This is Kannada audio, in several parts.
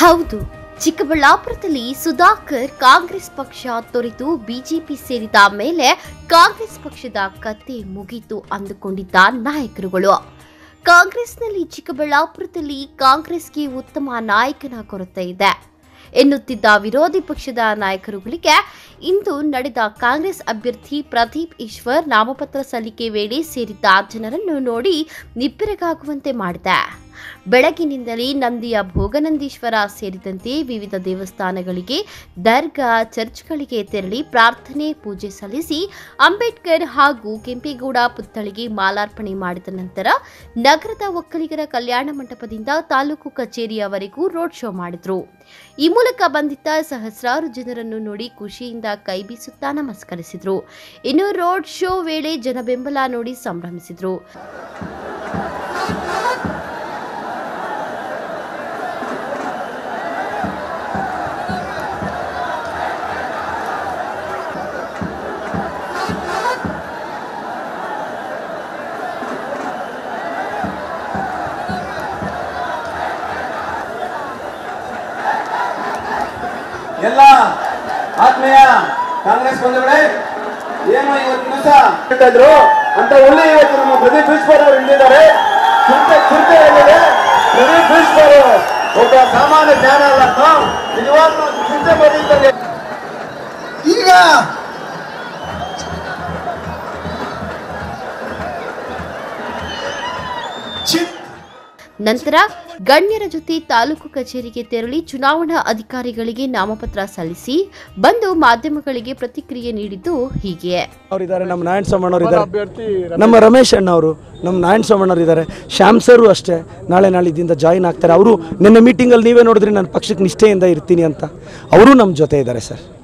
ಹೌದು, ಚಿಕ್ಕಬಳ್ಳಾಪುರದಲ್ಲಿ ಸುಧಾಕರ್ ಕಾಂಗ್ರೆಸ್ ಪಕ್ಷ ತೊರೆದು ಬಿಜೆಪಿ ಸೇರಿದ ಮೇಲೆ ಕಾಂಗ್ರೆಸ್ ಪಕ್ಷದ ಕತೆ ಮುಗಿತು ಅಂದುಕೊಂಡಿದ್ದ ನಾಯಕರುಗಳು. ಕಾಂಗ್ರೆಸ್ನಲ್ಲಿ ಚಿಕ್ಕಬಳ್ಳಾಪುರದಲ್ಲಿ ಕಾಂಗ್ರೆಸ್ಗೆ ಉತ್ತಮ ನಾಯಕನ ಕೊರತೆ ಇದೆ. ಎನ್ನುತ್ತಿದ್ದ ವಿರೋಧಿ ಪಕ್ಷದ ನಾಯಕರುಗಳಿಗೆ ಇಂದು ನಡೆದ ಕಾಂಗ್ರೆಸ್ ಅಭ್ಯರ್ಥಿ ಪ್ರದೀಪ್ ಈಶ್ವರ್ ನಾಮಪತ್ರ ಸಲ್ಲಿಕೆ ವೇಳೆ ಸೇರಿದ್ದ ಜನರನ್ನು ನೋಡಿ ನಿಬ್ಬೆರಗಾಗುವಂತೆ ಮಾಡಿದೆ. ಬೆಳಗಿನಿಂದಲೇ ನಂದಿಯ ಭೋಗನಂದೀಶ್ವರ ಸೇರಿದಂತೆ ವಿವಿಧ ದೇವಸ್ಥಾನಗಳಿಗೆ, ದರ್ಗಾ ಚರ್ಚ್ಗಳಿಗೆ ತೆರಳಿ ಪ್ರಾರ್ಥನೆ, ಪೂಜೆ ಸಲ್ಲಿಸಿ ಅಂಬೇಡ್ಕರ್ ಹಾಗೂ ಕೆಂಪೇಗೌಡ ಪುತ್ಥಳಿಗೆ ಮಾಲಾರ್ಪಣೆ ಮಾಡಿದ ನಂತರ ನಗರದ ಒಕ್ಕಲಿಗರ ಕಲ್ಯಾಣ ಮಂಟಪದಿಂದ ತಾಲೂಕು ಕಚೇರಿಯವರೆಗೂ ರೋಡ್ ಶೋ ಮಾಡಿದ್ರು. ಈ ಮೂಲಕ ಬಂದಿದ್ದ ಸಹಸ್ರಾರು ಜನರನ್ನು ನೋಡಿ ಖುಷಿಯಿಂದ ಕೈ ಬೀಸುತ್ತಾ ನಮಸ್ಕರಿಸಿದ್ರು. ಇನ್ನು ರೋಡ್ ಶೋ ವೇಳೆ ಜನ ಬೆಂಬಲ ನೋಡಿ ಸಂಭ್ರಮಿಸಿದ್ರು. ಎಲ್ಲ ಆತ್ಮೀಯ ಕಾಂಗ್ರೆಸ್ ಬಂಧುಗಳೇ, ಏನು ಇವತ್ತು ದಿವಸ ಇದ್ರು? ಅಂತ ಒಳ್ಳೆ ಇವತ್ತು ನಮ್ಮ ಪ್ರದೀಪ್ ಈಶ್ವರ್ ಅವರು ಇಲ್ಲಿದ್ದಾರೆ ಚಿಂತೆ ಚಿಂತೆ ಏನಿದೆ ಪ್ರದೀಪ್ ಈಶ್ವರ್ ಒಬ್ಬ ಸಾಮಾನ್ಯ ಜ್ಞಾನ ಅಲ್ಲ ನಿಜವಾಗ್ಲೂ ಚಿಂತೆ ಬರೀತಾರೆ ಈಗ ನಂತರ ಗಣ್ಯರ ಜೊತೆ ತಾಲೂಕು ಕಚೇರಿಗೆ ತೆರಳಿ ಚುನಾವಣಾ ಅಧಿಕಾರಿಗಳಿಗೆ ನಾಮಪತ್ರ ಸಲ್ಲಿಸಿ ಬಂದು ಮಾಧ್ಯಮಗಳಿಗೆ ಪ್ರತಿಕ್ರಿಯೆ ನೀಡಿದ್ದು ಹೀಗೆ. ಅವರಿದ್ದಾರೆ ನಮ್ಮ ನಾರಾಯಣ ಸೋಮಣ್ಣವ್ರು ಇದ್ದಾರೆ ನಮ್ಮ ರಮೇಶ್ ಅಣ್ಣ ಅವರು ನಮ್ಮ ನಾರಾಯಣ ಸೋಮಣ್ಣವ್ರು ಇದ್ದಾರೆ ಶ್ಯಾಮ್ ಸರು ಅಷ್ಟೇ. ನಾಳೆ ನಾಳಿದ್ದಿಂದ ಜಾಯಿನ್ ಆಗ್ತಾರೆ. ಅವರು ನಿನ್ನೆ ಮೀಟಿಂಗಲ್ಲಿ ನೀವೇ ನೋಡಿದ್ರಿ ನಾನು ಪಕ್ಷಕ್ಕೆ ನಿಷ್ಠೆಯಿಂದ ಇರ್ತೀನಿ ಅಂತ. ಅವರು ನಮ್ಮ ಜೊತೆ ಇದ್ದಾರೆ ಸರ್.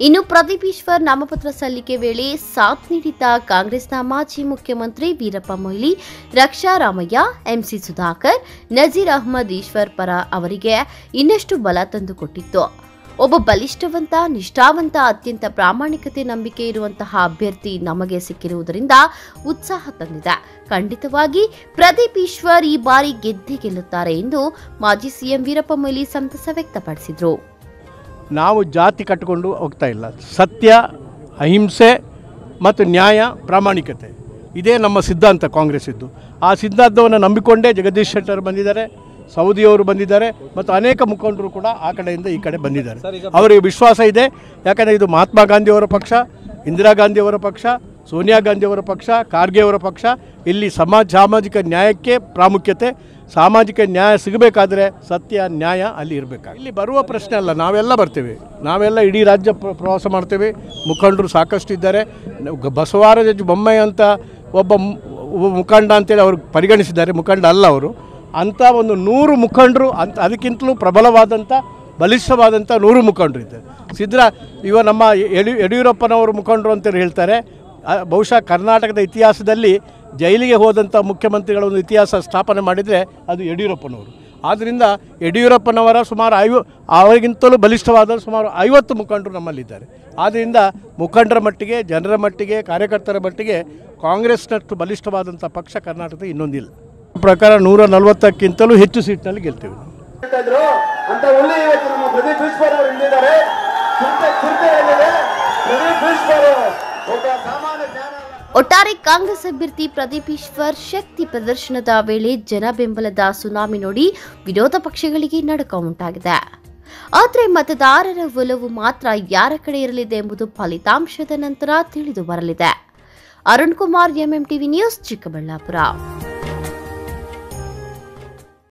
ಇನ್ನು ಪ್ರದೀಪ್ ಈಶ್ವರ್ ನಾಮಪತ್ರ ಸಲ್ಲಿಕೆ ವೇಳೆ ಸಾಥ್ ನೀಡಿದ್ದ ಕಾಂಗ್ರೆಸ್ನ ಮಾಜಿ ಮುಖ್ಯಮಂತ್ರಿ ವೀರಪ್ಪ ಮೊಯ್ಲಿ, ರಕ್ಷಾ ರಾಮಯ್ಯ ಎಂಸಿ ಸುಧಾಕರ್, ನಜೀರ್ ಅಹ್ಮದ್ ಈಶ್ವರ್ ಪರ ಅವರಿಗೆ ಇನ್ನಷ್ಟು ಬಲ ತಂದುಕೊಟ್ಟಿತ್ತು. ಒಬ್ಬ ಬಲಿಷ್ಠವಂತ, ನಿಷ್ಠಾವಂತ, ಅತ್ಯಂತ ಪ್ರಾಮಾಣಿಕತೆ, ನಂಬಿಕೆ ಇರುವಂತಹ ಅಭ್ಯರ್ಥಿ ನಮಗೆ ಸಿಕ್ಕಿರುವುದರಿಂದ ಉತ್ಸಾಹ ತಂದಿದೆ. ಖಂಡಿತವಾಗಿ ಪ್ರದೀಪ್ ಈಶ್ವರ್ ಈ ಬಾರಿ ಗೆದ್ದೆ ಗೆಲ್ಲುತ್ತಾರೆ ಎಂದು ಮಾಜಿ ಸಿಎಂ ವೀರಪ್ಪ ಮೊಯ್ಲಿ ಸಂತಸ ವ್ಯಕ್ತಪಡಿಸಿದರು. ನಾವು ಜಾತಿ ಕಟ್ಟಿಕೊಂಡು ಹೋಗ್ತಾ ಇಲ್ಲ. ಸತ್ಯ ಅಹಿಂಸೆ ಮತ್ತು ನ್ಯಾಯ ಪ್ರಾಮಾಣಿಕತೆ. ಇದೇ ನಮ್ಮ ಸಿದ್ಧಾಂತ ಕಾಂಗ್ರೆಸ್ ಇದ್ದು ಆ ಸಿದ್ಧಾಂತವನ್ನು ನಂಬಿಕೊಂಡೇ ಜಗದೀಶ್ ಶೆಟ್ಟರ್ ಬಂದಿದ್ದಾರೆ ಸೌದಿಯವರು ಬಂದಿದ್ದಾರೆ ಮತ್ತು ಅನೇಕ ಮುಖಂಡರು ಕೂಡ ಆ ಕಡೆಯಿಂದ ಈ ಕಡೆ ಬಂದಿದ್ದಾರೆ. ಅವರಿಗೆ ವಿಶ್ವಾಸ ಇದೆ. ಯಾಕಂದರೆ ಇದು ಮಹಾತ್ಮ ಗಾಂಧಿಯವರ ಪಕ್ಷ ಇಂದಿರಾ ಗಾಂಧಿಯವರ ಪಕ್ಷ ಸೋನಿಯಾ ಗಾಂಧಿಯವರ ಪಕ್ಷ ಖಾರ್ಗೆಯವರ ಪಕ್ಷ. ಇಲ್ಲಿ ಸಮಾಜ ಸಾಮಾಜಿಕ ನ್ಯಾಯಕ್ಕೆ ಪ್ರಾಮುಖ್ಯತೆ ಸಾಮಾಜಿಕ ನ್ಯಾಯ ಸಿಗಬೇಕಾದ್ರೆ ಸತ್ಯ, ನ್ಯಾಯ ಅಲ್ಲಿ ಇರಬೇಕು ಇಲ್ಲಿ ಬರುವ ಪ್ರಶ್ನೆ ಅಲ್ಲ, ನಾವೆಲ್ಲ ಬರ್ತೀವಿ. ನಾವೆಲ್ಲ ಇಡೀ ರಾಜ್ಯ ಪ್ರ- ಪ್ರವಾಸ ಮಾಡ್ತೇವೆ. ಮುಖಂಡರು ಸಾಕಷ್ಟು ಇದ್ದಾರೆ. ಬಸವರಾಜ ಬೊಮ್ಮಾಯಿ ಅಂತ ಒಬ್ಬ ಮುಖಂಡ ಅಂತೇಳಿ ಅವ್ರು ಪರಿಗಣಿಸಿದ್ದಾರೆ. ಮುಖಂಡ ಅಲ್ಲ ಅವರು. ಅಂಥ ಒಂದು ನೂರು ಮುಖಂಡರು ಅಂತ ಅದಕ್ಕಿಂತಲೂ ಪ್ರಬಲವಾದಂಥ, ಬಲಿಷ್ಠವಾದಂಥ ನೂರು ಮುಖಂಡರು ಇದ್ದಾರೆ. ಸಿದ್ದರಾ ಇವ ನಮ್ಮ ಯಡಿ ಯಡಿಯೂರಪ್ಪನವರು ಮುಖಂಡರು ಅಂತೇಳಿ ಹೇಳ್ತಾರೆ. ಬಹುಶಃ ಕರ್ನಾಟಕದ ಇತಿಹಾಸದಲ್ಲಿ ಜೈಲಿಗೆ ಹೋದಂಥ ಮುಖ್ಯಮಂತ್ರಿಗಳ ಒಂದು ಇತಿಹಾಸ ಸ್ಥಾಪನೆ ಮಾಡಿದರೆ ಅದು ಯಡಿಯೂರಪ್ಪನವರು. ಆದ್ದರಿಂದ ಯಡಿಯೂರಪ್ಪನವರ ಸುಮಾರು ಐವ, ಅವರಿಗಿಂತಲೂ ಬಲಿಷ್ಠವಾದ ಸುಮಾರು ಐವತ್ತು ಮುಖಂಡರು ನಮ್ಮಲ್ಲಿದ್ದಾರೆ. ಆದ್ದರಿಂದ ಮುಖಂಡರ ಮಟ್ಟಿಗೆ, ಜನರ ಮಟ್ಟಿಗೆ, ಕಾರ್ಯಕರ್ತರ ಮಟ್ಟಿಗೆ ಕಾಂಗ್ರೆಸ್ನಷ್ಟು ಬಲಿಷ್ಠವಾದಂಥ ಪಕ್ಷ ಕರ್ನಾಟಕದ ಇನ್ನೊಂದಿಲ್ಲ. ಪ್ರಕಾರ ನೂರ ನಲವತ್ತಕ್ಕಿಂತಲೂ ಹೆಚ್ಚು ಸೀಟ್ನಲ್ಲಿ ಗೆಲ್ತೀವಿ ಒಟ್ಟಾರೆ ಕಾಂಗ್ರೆಸ್ ಅಭ್ಯರ್ಥಿ ಪ್ರದೀಪ್ ಈಶ್ವರ್ ಶಕ್ತಿ ಪ್ರದರ್ಶನದ ವೇಳೆ ಜನ ಬೆಂಬಲದ ಸುನಾಮಿ ನೋಡಿ ವಿರೋಧ ಪಕ್ಷಗಳಿಗೆ ನಡಕ ಉಂಟಾಗಿದೆ. ಆದರೆ ಮತದಾರರ ಒಲವು ಮಾತ್ರ ಯಾರ ಕಡೆ ಇರಲಿದೆ ಎಂಬುದು ಫಲಿತಾಂಶದ ನಂತರ ತಿಳಿದು ಬರಲಿದೆ. Arun Kumar, MM TV news, Chikkaballapur.